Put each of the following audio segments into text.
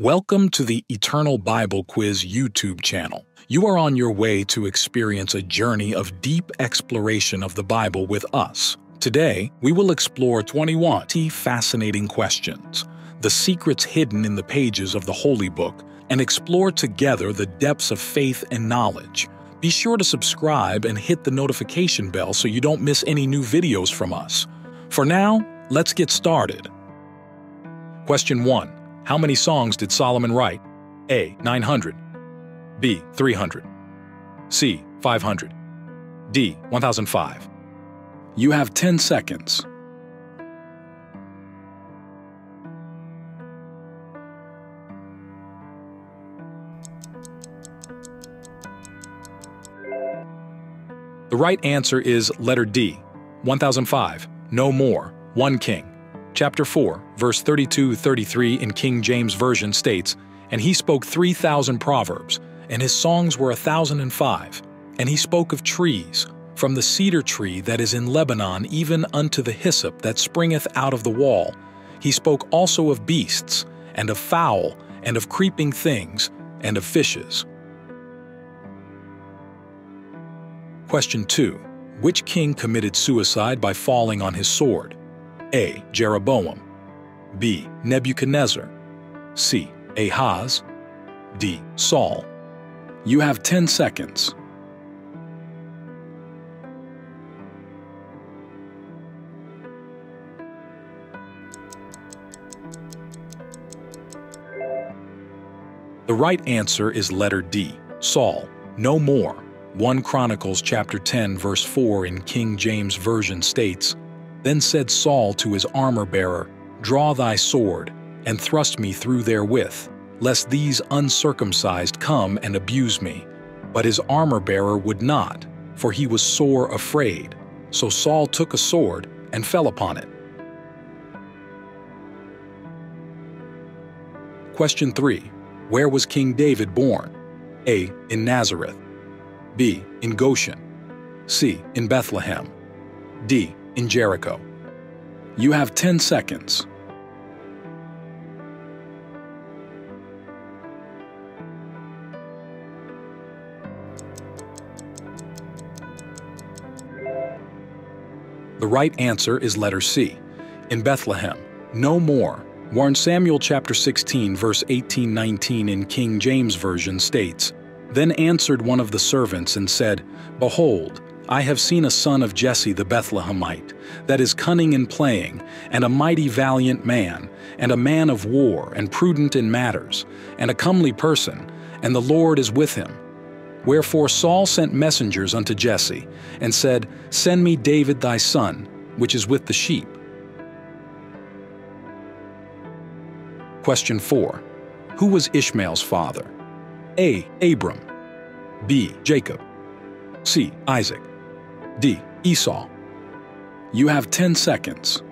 Welcome to the Eternal Bible Quiz YouTube channel. You are on your way to experience a journey of deep exploration of the Bible with us. Today, we will explore 21 fascinating questions, the secrets hidden in the pages of the Holy Book, and explore together the depths of faith and knowledge. Be sure to subscribe and hit the notification bell so you don't miss any new videos from us. For now, let's get started. Question 1. How many songs did Solomon write? A. 900. B. 300. C. 500. D. 1005. You have 10 seconds. The right answer is letter D, 1005, no more, one king. Chapter 4, verse 32-33 in King James Version states, And he spoke 3,000 proverbs, and his songs were a 1,005. And he spoke of trees, from the cedar tree that is in Lebanon even unto the hyssop that springeth out of the wall. He spoke also of beasts, and of fowl, and of creeping things, and of fishes. Question 2. Which king committed suicide by falling on his sword? A. Jeroboam B. Nebuchadnezzar C. Ahaz D. Saul You have 10 seconds. The right answer is letter D, Saul, no more. 1 Chronicles chapter 10 verse 4 in King James Version states, Then said Saul to his armor-bearer, Draw thy sword, and thrust me through therewith, lest these uncircumcised come and abuse me. But his armor-bearer would not, for he was sore afraid. So Saul took a sword and fell upon it. Question 3. Where was King David born? A. In Nazareth. B. In Goshen. C. In Bethlehem. D. In Jericho. You have 10 seconds. The right answer is letter C. In Bethlehem. No more. 1 Samuel chapter 16 verse 18-19 in King James Version states, then answered one of the servants and said, Behold, I have seen a son of Jesse the Bethlehemite, that is cunning in playing, and a mighty valiant man, and a man of war, and prudent in matters, and a comely person, and the Lord is with him. Wherefore Saul sent messengers unto Jesse, and said, Send me David thy son, which is with the sheep. Question 4. Who was Ishmael's father? A. Abram B. Jacob C. Isaac D. Esau You have 10 seconds.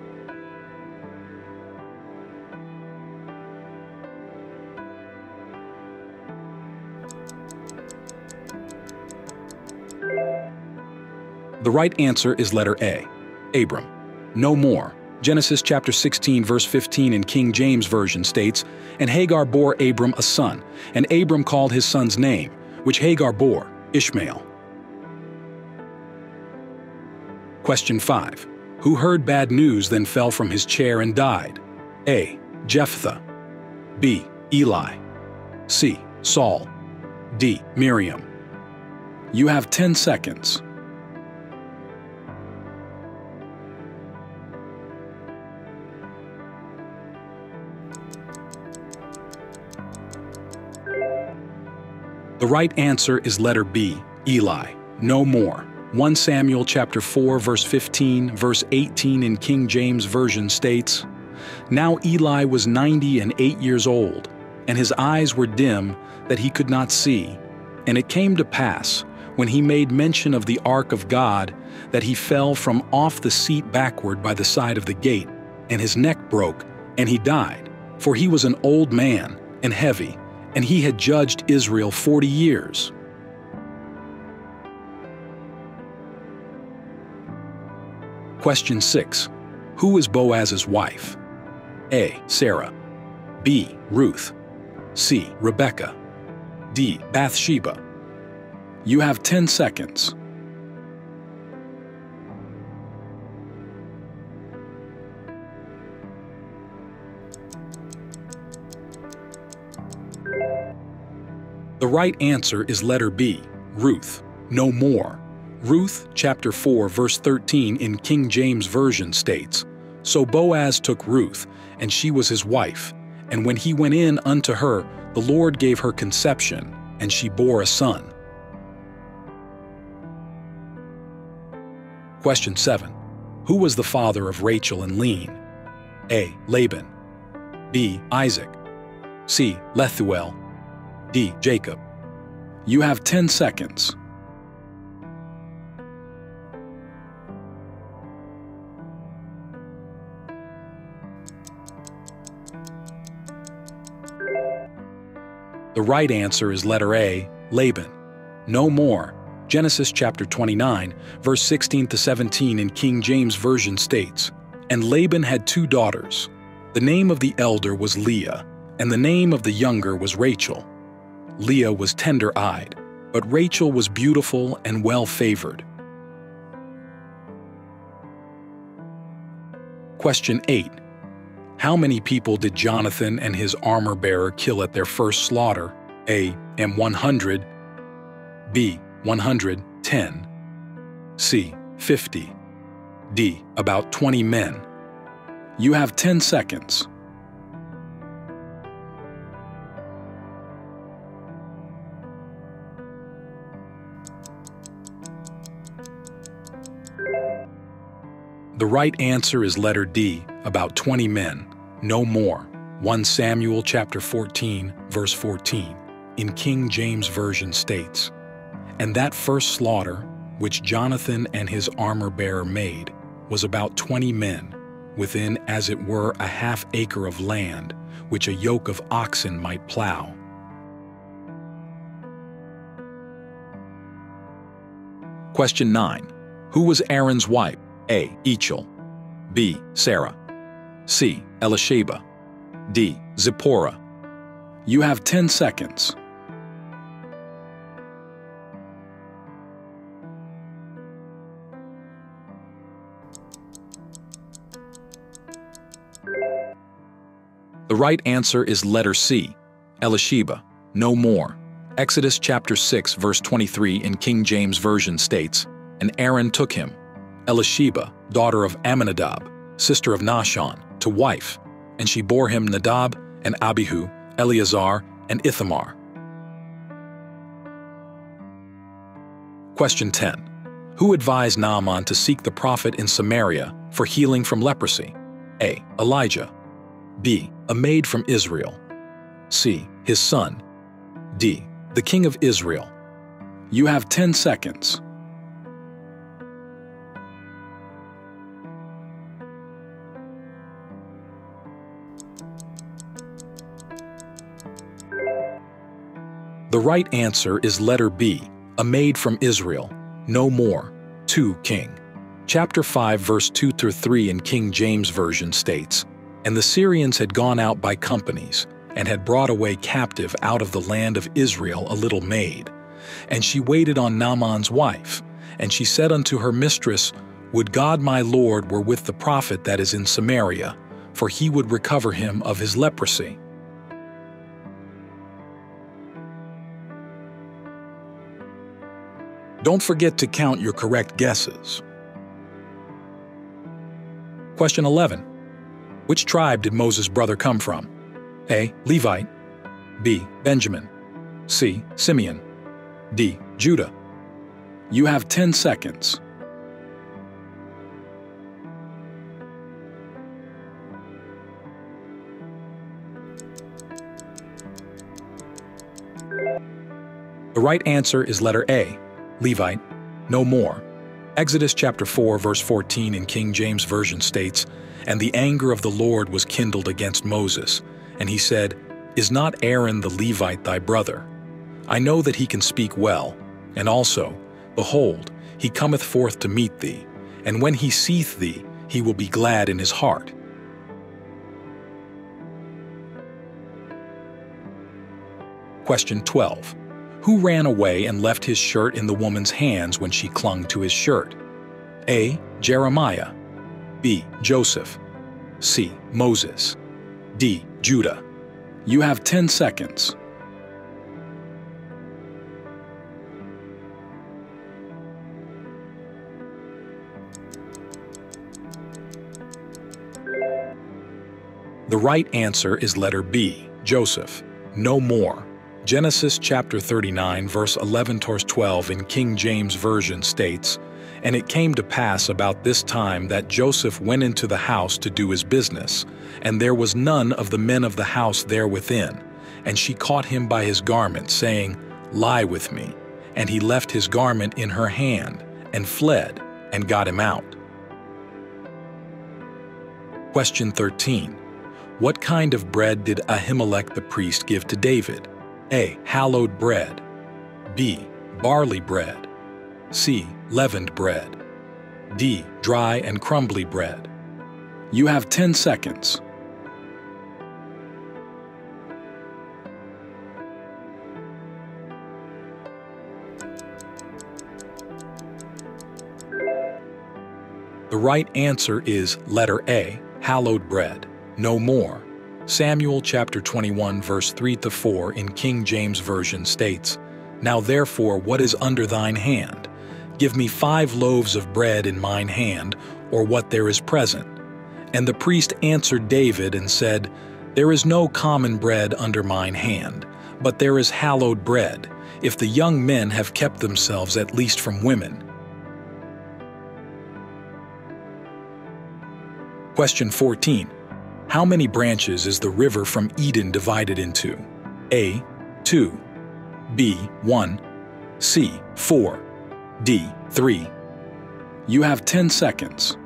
The right answer is letter A, Abram. No more. Genesis chapter 16 verse 15 in King James Version states, And Hagar bore Abram a son, and Abram called his son's name, which Hagar bore, Ishmael. Question 5. Who heard bad news then fell from his chair and died? A. Jephthah B. Eli C. Saul D. Miriam You have 10 seconds. The right answer is letter B, Eli, no more. 1 Samuel chapter 4 verse 15, verse 18 in King James Version states, Now Eli was 90 and 8 years old, and his eyes were dim that he could not see. And it came to pass, when he made mention of the ark of God, that he fell from off the seat backward by the side of the gate, and his neck broke, and he died, for he was an old man and heavy, and he had judged Israel 40 years. Question 6. Who is Boaz's wife? A. Sarah B. Ruth C. Rebecca. D. Bathsheba. You have 10 seconds. The right answer is letter B, Ruth, no more. Ruth chapter 4 verse 13 in King James Version states, So Boaz took Ruth, and she was his wife, and when he went in unto her, the Lord gave her conception, and she bore a son. Question 7. Who was the father of Rachel and Leah? A. Laban. B. Isaac. C. Bethuel. D. Jacob. You have 10 seconds. The right answer is letter A, Laban. No more. Genesis chapter 29, verse 16 to 17 in King James Version states, And Laban had two daughters. The name of the elder was Leah, and the name of the younger was Rachel. Leah was tender-eyed, but Rachel was beautiful and well-favored. Question 8. How many people did Jonathan and his armor-bearer kill at their first slaughter? A. M 100 B. 110 C. 50 D. About 20 men. You have 10 seconds. The right answer is letter D, about 20 men, no more. 1 Samuel chapter 14, verse 14, in King James Version states, And that first slaughter, which Jonathan and his armor-bearer made, was about 20 men, within as it were a half acre of land, which a yoke of oxen might plow. Question 9. Who was Aaron's wife? A. Echel. B. Sarah. C. Elisheba. D. Zipporah. You have 10 seconds. The right answer is letter C, Elisheba, no more. Exodus chapter 6 verse 23 in King James Version states, And Aaron took him, Elisheba, daughter of Amminadab, sister of Nahshon, to wife, and she bore him Nadab and Abihu, Eleazar, and Ithamar. Question 10. Who advised Naaman to seek the prophet in Samaria for healing from leprosy? A. Elijah. B. A maid from Israel. C. His son. D. The king of Israel. You have 10 seconds. The right answer is letter B, a maid from Israel, no more, 2 King. Chapter 5 verse 2 through 3 in King James Version states, And the Syrians had gone out by companies, and had brought away captive out of the land of Israel a little maid. And she waited on Naaman's wife, and she said unto her mistress, Would God my Lord were with the prophet that is in Samaria, for he would recover him of his leprosy. Don't forget to count your correct guesses. Question 11. Which tribe did Moses' brother come from? A. Levite B. Benjamin C. Simeon D. Judah You have 10 seconds. The right answer is letter A, Levite, no more. Exodus chapter 4 verse 14 in King James Version states, And the anger of the Lord was kindled against Moses, and he said, Is not Aaron the Levite thy brother? I know that he can speak well, and also, Behold, he cometh forth to meet thee, and when he seeth thee, he will be glad in his heart. Question 12. Who ran away and left his shirt in the woman's hands when she clung to his shirt? A. Jeremiah. B. Joseph. C. Moses. D. Judah. You have 10 seconds. The right answer is letter B, Joseph. No more. Genesis chapter 39, verse 11 to 12 in King James Version states, And it came to pass about this time that Joseph went into the house to do his business, and there was none of the men of the house there within. And she caught him by his garment, saying, Lie with me. And he left his garment in her hand, and fled, and got him out. Question 13. What kind of bread did Ahimelech the priest give to David? A. Hallowed bread. B. Barley bread. C. Leavened bread. D. Dry and crumbly bread. You have 10 seconds. The right answer is letter A, hallowed bread no more. Samuel chapter 21 verse 3 to 4 in King James Version states, Now therefore what is under thine hand? Give me five loaves of bread in mine hand, or what there is present. And the priest answered David and said, There is no common bread under mine hand, but there is hallowed bread, if the young men have kept themselves at least from women. Question 14. How many branches is the river from Eden divided into? A. 2 B. 1 C. 4 D. 3 You have 10 seconds.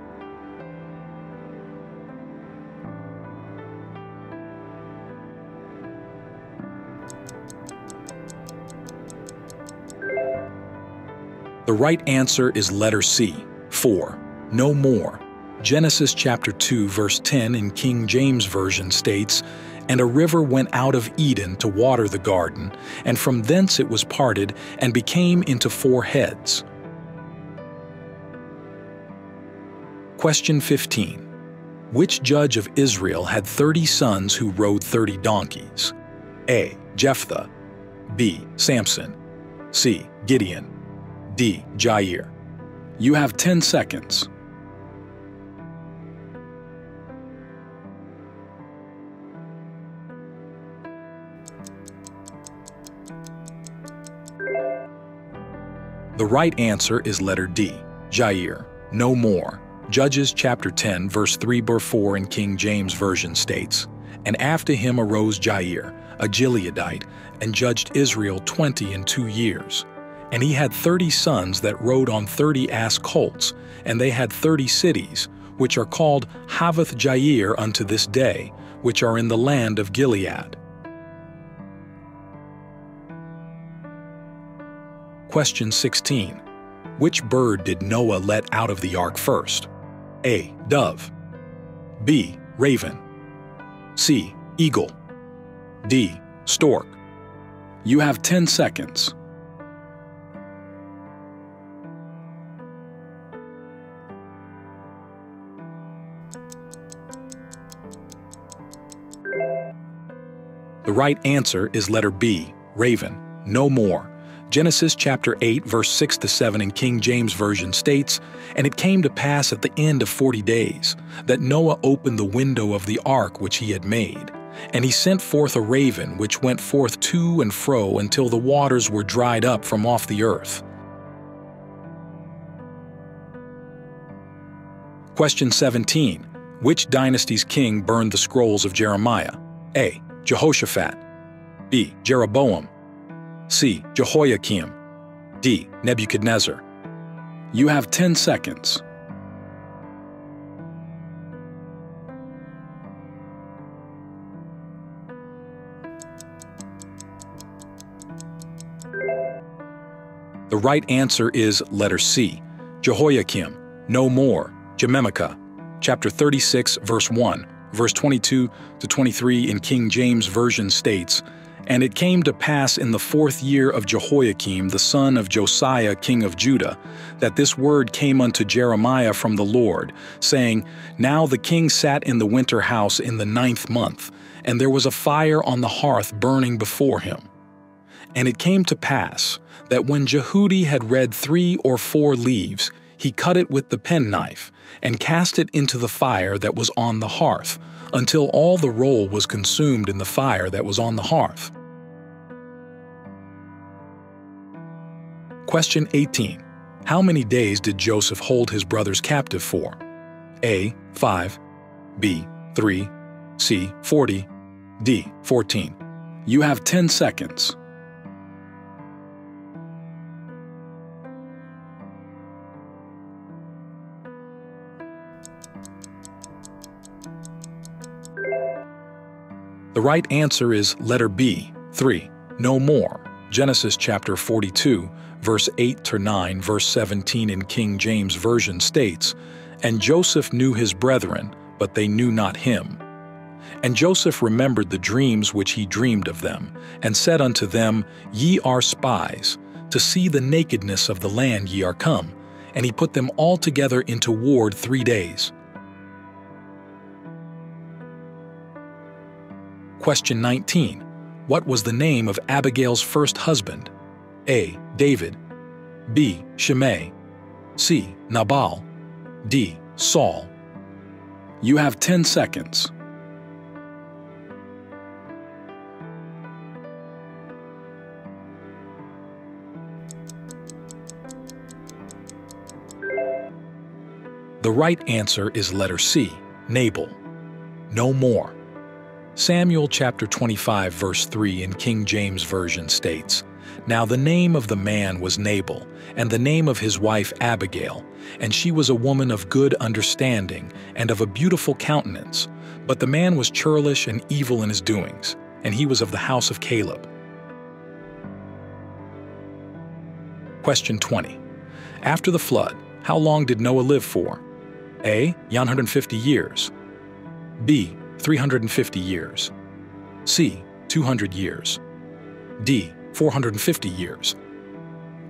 The right answer is letter C, 4. No more. Genesis chapter 2 verse 10 in King James Version states, And a river went out of Eden to water the garden, and from thence it was parted, and became into four heads. Question 15. Which judge of Israel had thirty sons who rode thirty donkeys? A. Jephthah B. Samson C. Gideon D. Jair You have 10 seconds. The right answer is letter D, Jair, no more. Judges chapter 10 verse 3 4 in King James Version states, And after him arose Jair, a Gileadite, and judged Israel twenty and two years. And he had thirty sons that rode on thirty ass colts, and they had thirty cities, which are called Havoth Jair unto this day, which are in the land of Gilead. Question 16. Which bird did Noah let out of the ark first? A. Dove. B. Raven. C. Eagle. D. Stork. You have 10 seconds. The right answer is letter B, Raven, no more. Genesis chapter 8 verse 6 to 7 in King James Version states, And it came to pass at the end of forty days, that Noah opened the window of the ark which he had made. And he sent forth a raven, which went forth to and fro until the waters were dried up from off the earth. Question 17. Which dynasty's king burned the scrolls of Jeremiah? A. Jehoshaphat. B. Jeroboam. C. Jehoiakim. D. Nebuchadnezzar. You have 10 seconds. The right answer is letter C, Jehoiakim, no more, Jeremiah, chapter 36, verse 1, verse 22 to 23 in King James Version states, And it came to pass in the fourth year of Jehoiakim, the son of Josiah, king of Judah, that this word came unto Jeremiah from the Lord, saying, Now the king sat in the winter house in the ninth month, and there was a fire on the hearth burning before him. And it came to pass that when Jehudi had read three or four leaves, he cut it with the penknife, and cast it into the fire that was on the hearth, until all the roll was consumed in the fire that was on the hearth. Question 18. How many days did Joseph hold his brothers captive for? A. 5. B. 3. C. 40. D. 14. You have 10 seconds. The right answer is letter B, 3, no more. Genesis chapter 42, verse 8 to 9, verse 17 in King James Version states, And Joseph knew his brethren, but they knew not him. And Joseph remembered the dreams which he dreamed of them, and said unto them, Ye are spies, to see the nakedness of the land ye are come. And he put them all together into ward three days. Question 19. What was the name of Abigail's first husband? A. David. B. Shimei. C. Nabal. D. Saul. You have 10 seconds. The right answer is letter C, Nabal. No more. Samuel chapter 25 verse 3 in King James Version states, Now the name of the man was Nabal, and the name of his wife Abigail, and she was a woman of good understanding and of a beautiful countenance. But the man was churlish and evil in his doings, and he was of the house of Caleb. Question 20. After the flood, how long did Noah live for? A. 150 years. B. 350 years. C. 200 years. D. 450 years.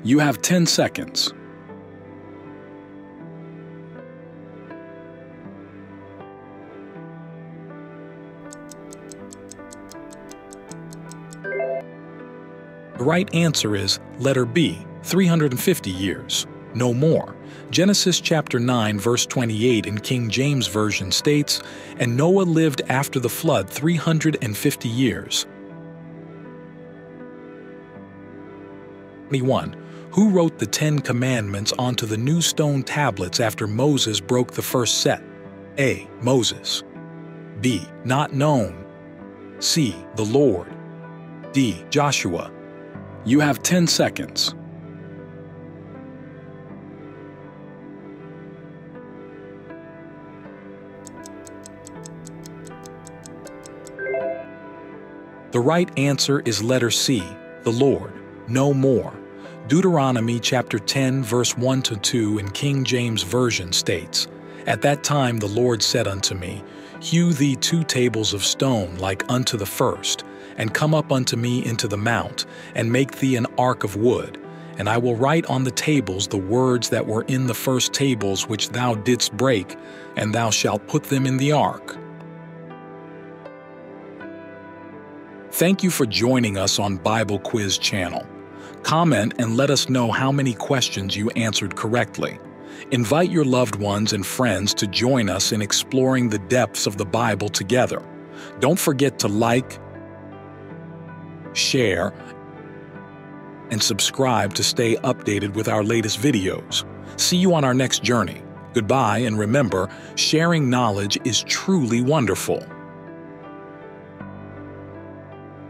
You have 10 seconds. The right answer is letter B, 350 years, no more. Genesis chapter 9 verse 28 in King James Version states, And Noah lived after the flood 350 years. 21. Who wrote the Ten Commandments onto the new stone tablets after Moses broke the first set? A. Moses. B. Not known. C. The Lord. D. Joshua. You have 10 seconds. The right answer is letter C, the Lord, no more. Deuteronomy chapter 10 verse 1 to 2 in King James Version states, At that time the Lord said unto me, Hew thee two tables of stone like unto the first, and come up unto me into the mount, and make thee an ark of wood. And I will write on the tables the words that were in the first tables which thou didst break, and thou shalt put them in the ark. Thank you for joining us on Bible Quiz Channel. Comment and let us know how many questions you answered correctly. Invite your loved ones and friends to join us in exploring the depths of the Bible together. Don't forget to like, share, and subscribe to stay updated with our latest videos. See you on our next journey. Goodbye, and remember, sharing knowledge is truly wonderful.